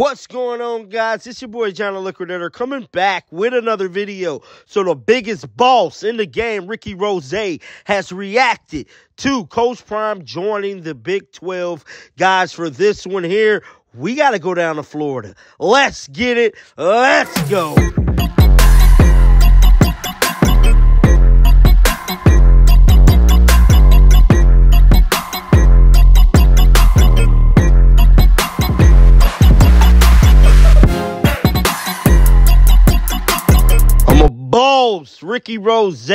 What's going on, guys? It's your boy Jon Liquidator coming back with another video. So the biggest boss in the game, Ricky Rose, has reacted to Coach Prime joining the Big 12. Guys, for this one here, we got to go down to Florida. Let's get it. Let's go. Ricky Rose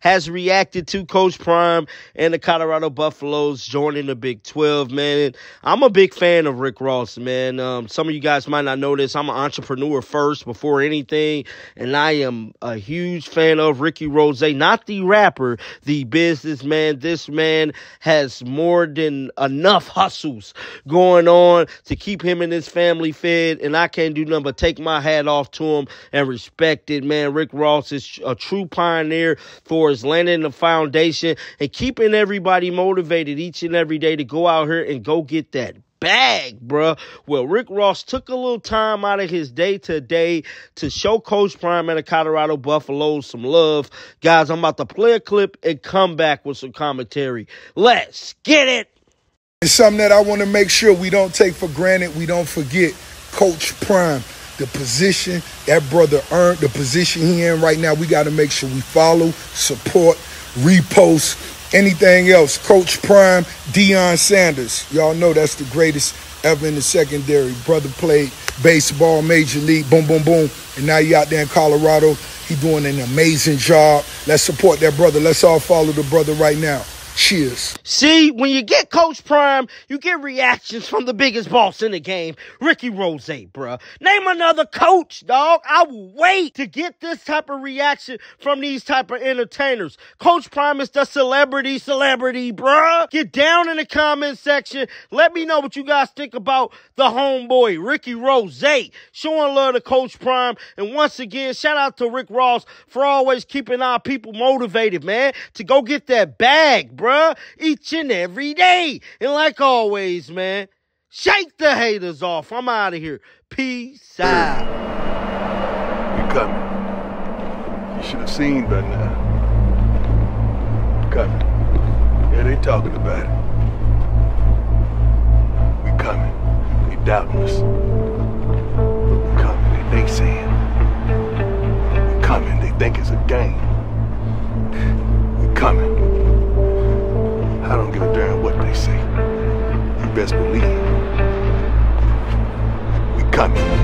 has reacted to Coach Prime and the Colorado Buffaloes joining the Big 12, man. I'm a big fan of Rick Ross, man. Um, some of you guys might not know this. I'm an entrepreneur first before anything, and I am a huge fan of Ricky Rose, not the rapper, the businessman. This man has more than enough hustles going on to keep him and his family fed, and I can't do nothing but take my hat off to him and respect it, man. Rick Ross is a true pioneer for his landing the foundation and keeping everybody motivated each and every day to go out here and go get that bag, bruh. Well, Rick Ross took a little time out of his day today to show Coach Prime and the Colorado Buffaloes some love. Guys, I'm about to play a clip and come back with some commentary. Let's get it. It's something that I want to make sure we don't take for granted. We don't forget Coach Prime the position that brother earned, the position he in right now, we got to make sure we follow, support, repost, anything else. Coach Prime, Deion Sanders. Y'all know that's the greatest ever in the secondary. Brother played baseball, major league, boom, boom, boom. And now you out there in Colorado. He doing an amazing job. Let's support that brother. Let's all follow the brother right now. Cheers. See, when you get Coach Prime, you get reactions from the biggest boss in the game, Ricky Rose, bruh. Name another coach, dog. I will wait to get this type of reaction from these type of entertainers. Coach Prime is the celebrity celebrity, bruh. Get down in the comment section. Let me know what you guys think about the homeboy, Ricky Rose, showing love to Coach Prime. And once again, shout out to Rick Ross for always keeping our people motivated, man, to go get that bag, bruh, each and every day. And like always, man, shake the haters off. I'm out of here. Peace out. You coming. You should have seen by now. Coming. Yeah, they talking about it. We coming. They doubting us. We coming. They, they saying. We coming. They think it's a game. Say. You best believe. We coming.